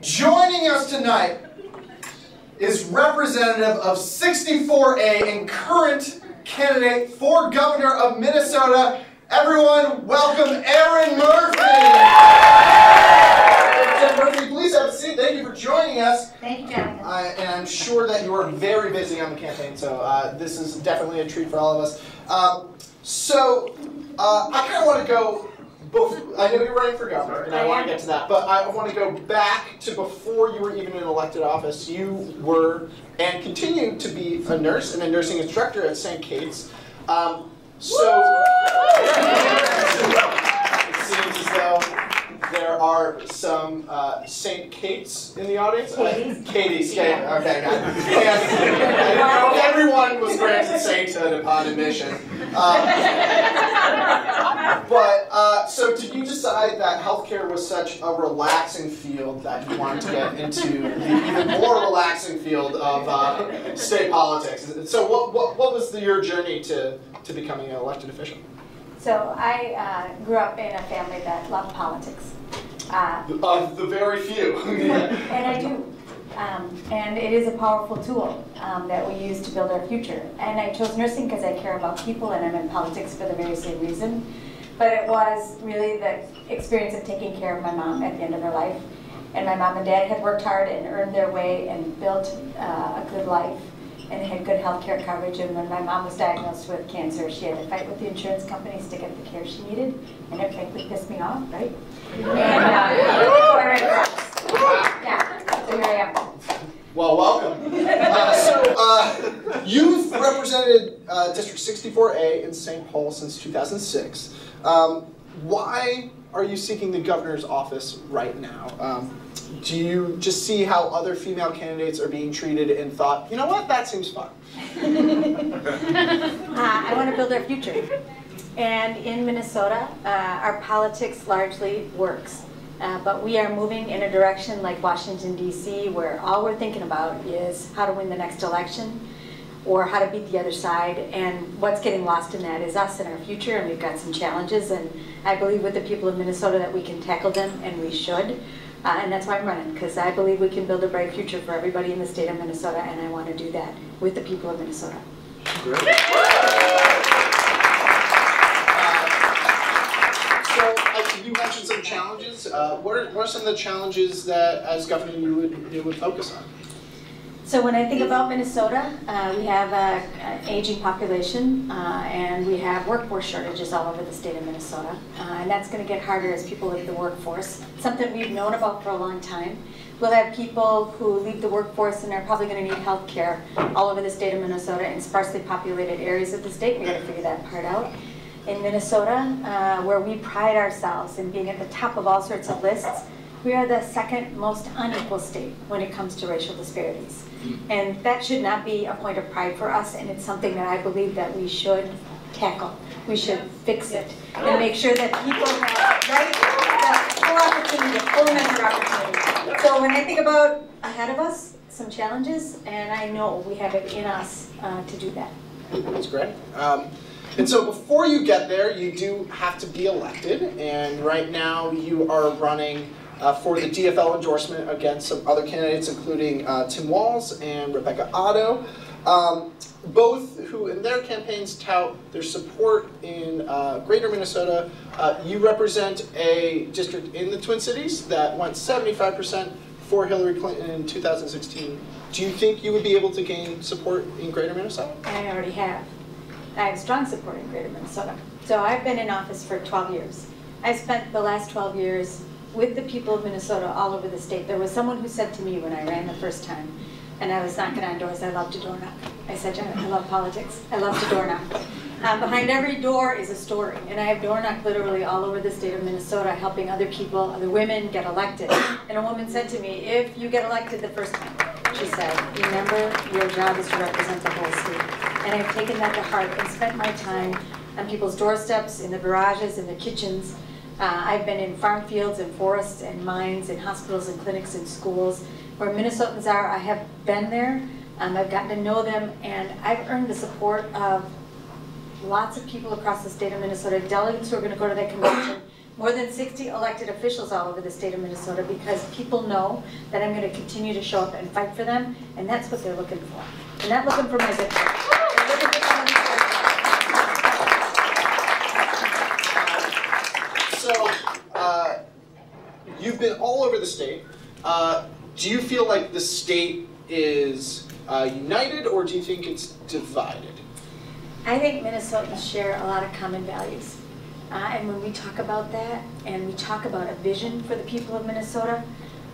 Joining us tonight is representative of 64A and current candidate for governor of Minnesota. Everyone, welcome Erin Murphy. Erin Murphy, please have a seat. Thank you for joining us. Thank you, Jonathan. Uh, and I'm sure that you are very busy on the campaign, so uh, this is definitely a treat for all of us. Um, so, uh, I kind of want to go. Bef- I know you're running for governor, and I want to get to that, but I want to go back to before you were even in elected office. You were and continue to be a nurse and a nursing instructor at St. Kate's. Um, so, it seems as though there are some uh, St. Kate's in the audience. Katie's. Katie's, yeah, okay, got it. And, and everyone was granted sainthood upon admission. Um, but, uh, so did you decide that healthcare was such a relaxing field that you wanted to get into the even more relaxing field of uh, state politics? So what, what, what was the, your journey to, to becoming an elected official? So I uh, grew up in a family that loved politics. Uh, Of the very few. and I do. Um, and it is a powerful tool um, that we use to build our future. And I chose nursing because I care about people and I'm in politics for the very same reason. But it was really the experience of taking care of my mom at the end of her life. And my mom and dad had worked hard and earned their way and built uh, a good life and had good health care coverage. And when my mom was diagnosed with cancer, she had to fight with the insurance companies to get the care she needed. And it frankly pissed me off, right? And uh, so I read books. Yeah, so here I am. Well, welcome. Uh, so, uh, you've represented uh, District 64A in St. Paul since 2006. Um, why are you seeking the governor's office right now? Um, do you just see how other female candidates are being treated and thought, you know what, that seems fun? Uh, I want to build our future. And in Minnesota, uh, our politics largely works. Uh, but we are moving in a direction like Washington, D.C., where all we're thinking about is how to win the next election or how to beat the other side. And what's getting lost in that is us and our future, and we've got some challenges. And I believe with the people of Minnesota that we can tackle them, and we should. Uh, and that's why I'm running, because I believe we can build a bright future for everybody in the state of Minnesota, and I want to do that with the people of Minnesota. So, uh, you mentioned some challenges. Uh, what, are, what are some of the challenges that, as governor, you would, you would focus on? So when I think about Minnesota, uh, we have an aging population uh, and we have workforce shortages all over the state of Minnesota. Uh, and that's going to get harder as people leave the workforce. Something we've known about for a long time. We'll have people who leave the workforce and are probably going to need health care all over the state of Minnesota in sparsely populated areas of the state. We've got to figure that part out. In Minnesota, uh, where we pride ourselves in being at the top of all sorts of lists, we are the second most unequal state when it comes to racial disparities. And that should not be a point of pride for us, and it's something that I believe that we should tackle. We should fix it and make sure that people have right, full opportunity, full measure opportunity. So when I think about ahead of us, some challenges, and I know we have it in us uh, to do that. That's great. Um, and so before you get there, you do have to be elected, and right now you are running uh, for the DFL endorsement against some other candidates, including uh, Tim Walz and Rebecca Otto, um, both who in their campaigns tout their support in uh, greater Minnesota. Uh, you represent a district in the Twin Cities that went 75% for Hillary Clinton in 2016. Do you think you would be able to gain support in greater Minnesota? I already have. I have strong support in Greater Minnesota. So I've been in office for 12 years. I spent the last 12 years with the people of Minnesota all over the state. There was someone who said to me when I ran the first time, and I was knocking on doors, I love to door knock. I said, I love politics. I love to door knock. Um, behind every door is a story, and I have door knocked literally all over the state of Minnesota, helping other people, other women get elected. And a woman said to me, if you get elected the first time, she said, remember, your job is to represent the whole state. And I've taken that to heart and spent my time on people's doorsteps, in the garages, in the kitchens. Uh, I've been in farm fields and forests and mines and hospitals and clinics and schools. Where Minnesotans are, I have been there. Um, I've gotten to know them, and I've earned the support of lots of people across the state of Minnesota, delegates who are going to go to that convention, more than 60 elected officials all over the state of Minnesota because people know that I'm going to continue to show up and fight for them, and that's what they're looking for. They're not looking for my victory. They're looking for someone who's So, uh, you've been all over the state. Uh, do you feel like the state is uh, united, or do you think it's divided? I think Minnesotans share a lot of common values. Uh, and when we talk about that, and we talk about a vision for the people of Minnesota,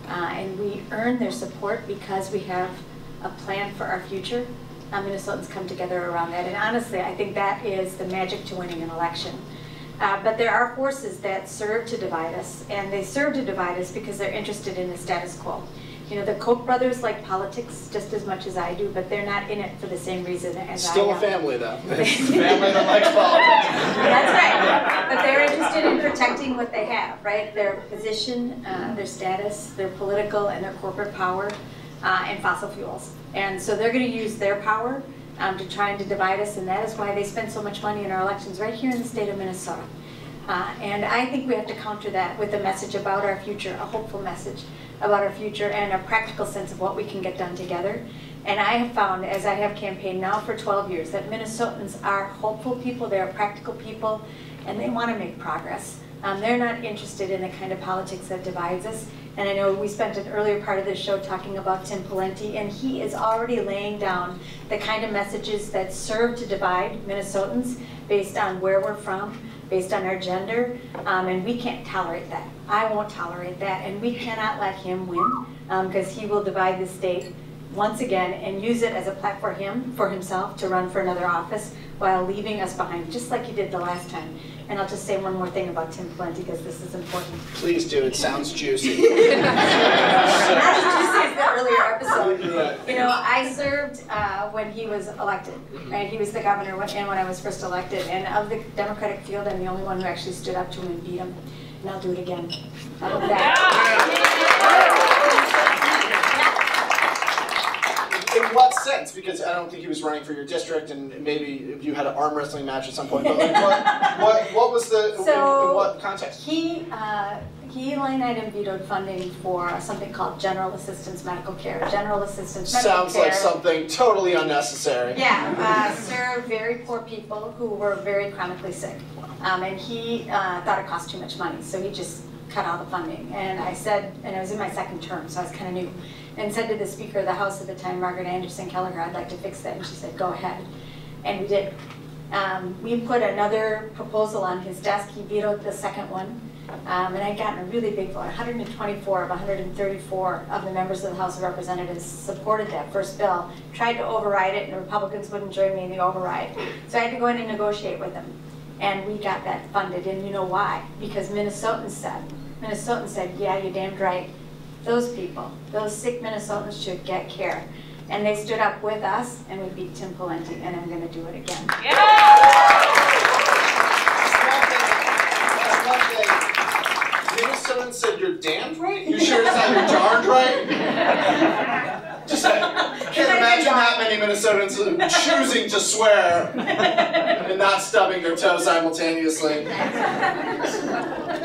uh, and we earn their support because we have a plan for our future, uh, Minnesotans come together around that. And honestly, I think that is the magic to winning an election. Uh, but there are forces that serve to divide us, and they serve to divide us because they're interested in the status quo. You know, the Koch brothers like politics just as much as I do, but they're not in it for the same reason as I am. Still a family, though. family that likes politics. That's right. But they're interested in protecting what they have, right? Their position, uh, their status, their political and their corporate power, uh, and fossil fuels. And so they're going to use their power um, to try and to divide us, and that is why they spend so much money in our elections right here in the state of Minnesota. Uh, and I think we have to counter that with a message about our future, a hopeful message about our future, and a practical sense of what we can get done together. And I have found, as I have campaigned now for 12 years, that Minnesotans are hopeful people, they're practical people, and they want to make progress. Um, they're not interested in the kind of politics that divides us. And I know we spent an earlier part of the show talking about Tim Pawlenty, and he is already laying down the kind of messages that serve to divide Minnesotans based on where we're from, based on our gender, um, and we can't tolerate that. I won't tolerate that, and we cannot let him win because um, he will divide the state once again and use it as a platform for him, for himself, to run for another office while leaving us behind, just like he did the last time. And I'll just say one more thing about Tim Pawlenty because this is important. Please do. It sounds juicy. Not as juicy as the earlier episode. You know, I served uh, when he was elected, right? He was the governor when, and when I was first elected. And of the Democratic field, I'm the only one who actually stood up to him and beat him. And I'll do it again. How about that? In what sense? Because I don't think he was running for your district, and maybe you had an arm wrestling match at some point. But like, what, what, what was the So, in, in what context? He, uh, he line item vetoed funding for something called general assistance medical care. General assistance medical care. Sounds care. like something totally unnecessary. Yeah, uh, served very poor people who were very chronically sick. Um, and he uh, thought it cost too much money, so he just cut all the funding. And I said, and I was in my second term, so I was kind of new, and said to the Speaker of the House at the time, Margaret Anderson Kelliher, I'd like to fix that. And she said, go ahead. And we did. Um, we put another proposal on his desk. He vetoed the second one. Um, and I'd gotten a really big vote. 124 of 134 of the members of the House of Representatives supported that first bill, tried to override it, and the Republicans wouldn't join me in the override. So I had to go in and negotiate with them. And we got that funded. And you know why? Because Minnesotans said, Minnesotans said, yeah, you're damned right. Those people, those sick Minnesotans should get care. And they stood up with us, and we beat Tim Pawlenty, and I'm going to do it again. Yeah! Minnesotans said you're damned right? You sure it's not you're darned right? Just I can't imagine that many Minnesotans choosing to swear and not stubbing their toe simultaneously.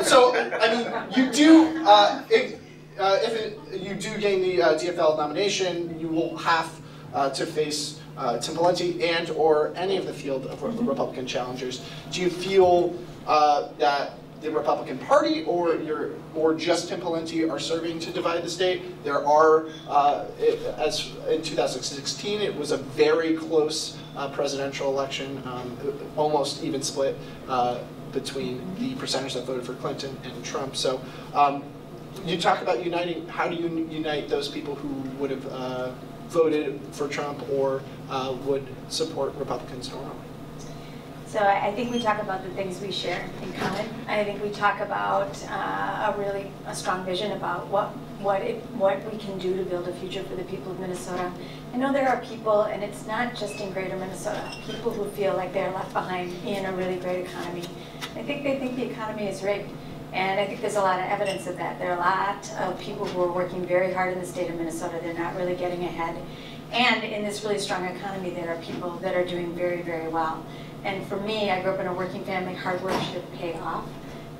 So, I mean, you do, uh, uh, if it, you do gain the uh, DFL nomination, you will have uh, to face uh, Tim Pawlenty and or any of the field of Mm-hmm. Republican challengers. Do you feel uh, that the Republican Party or your or just Tim Pawlenty are serving to divide the state? There are, uh, it, as in 2016, it was a very close uh, presidential election, um, almost even split uh, between the percentage that voted for Clinton and Trump. So. Um, you talk about uniting. How do you unite those people who would have uh, voted for Trump or uh, would support Republicans normally? So I think we talk about the things we share in common. I think we talk about uh, a really a strong vision about what what it what we can do to build a future for the people of Minnesota. I know there are people, and it's not just in Greater Minnesota, people who feel like they're left behind in a really great economy. I think they think the economy is rigged. And I think there's a lot of evidence of that. There are a lot of people who are working very hard in the state of Minnesota. They're not really getting ahead. And in this really strong economy, there are people that are doing very, very well. And for me, I grew up in a working family. Hard work should pay off.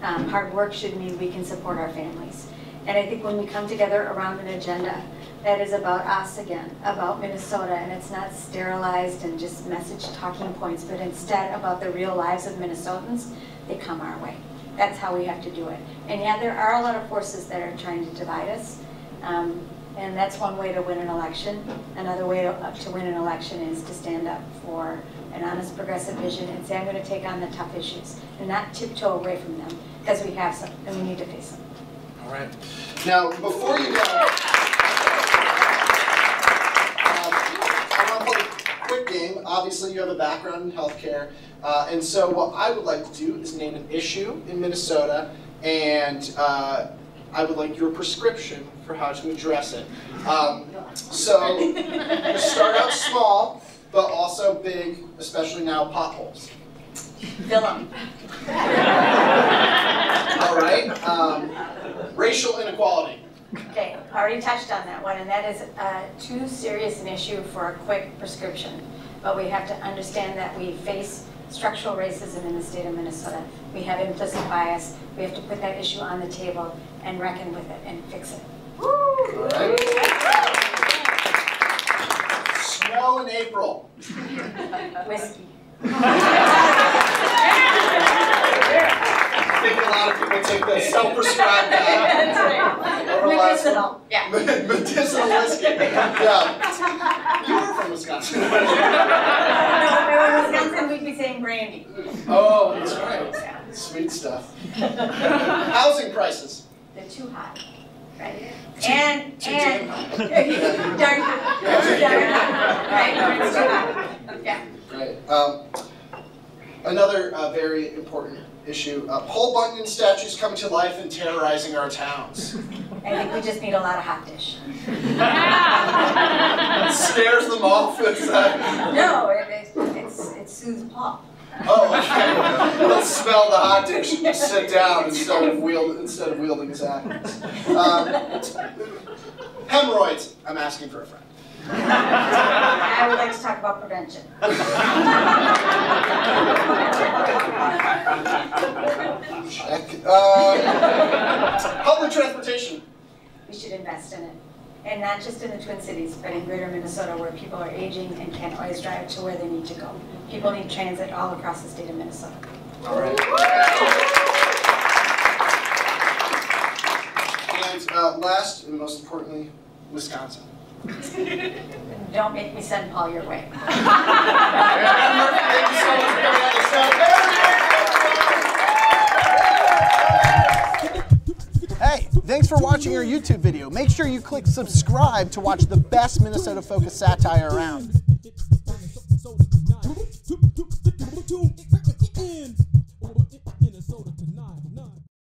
Um, Hard work should mean we can support our families. And I think when we come together around an agenda that is about us again, about Minnesota, and it's not sterilized and just message talking points, but instead about the real lives of Minnesotans, they come our way. That's how we have to do it. And yeah, there are a lot of forces that are trying to divide us. Um, and that's one way to win an election. Another way to, uh, to win an election is to stand up for an honest progressive vision and say, I'm going to take on the tough issues and not tiptoe away from them because we have some and we need to face them. All right. Now, before you go, um, I want to play a quick game. Obviously, you have a background in healthcare. Uh, and so what I would like to do is name an issue in Minnesota, and uh, I would like your prescription for how to address it. Um, so you start out small, but also big, especially now potholes. Fill them. All right. Um, racial inequality. Okay, I already touched on that one, and that is uh, too serious an issue for a quick prescription. But we have to understand that we face structural racism in the state of Minnesota. We have implicit bias. We have to put that issue on the table and reckon with it and fix it. All right. Snow in April. Whiskey. I think a lot of people take the self-prescribed That's that. right. Over Medicinal, yeah. Medicinal whiskey. Yeah. You are from Wisconsin. No, if we were in Wisconsin, we'd be saying brandy. Oh, that's right. Sweet stuff. Housing prices. They're too high, right? And, too and. Darn high. High, right, it's too high, yeah. Right. Um, another uh, very important issue. Uh, Paul Bunyan statues coming to life and terrorizing our towns. I think we just need a lot of hot dish. It scares them off. It's, uh, No, it, it- it's, it soothes Paul. oh, okay. They'll smell the hot dish and just sit down instead of wield instead of wielding his apples. Um, hemorrhoids. I'm asking for a friend. I would like to talk about prevention. transportation. We should invest in it. And not just in the Twin Cities, but in greater Minnesota where people are aging and can't always drive to where they need to go. People need transit all across the state of Minnesota. All right. And uh, last and most importantly, Wisconsin. Don't make me send Paul your way. for watching our YouTube video. Make sure you click subscribe to watch the best Minnesota-focused satire around.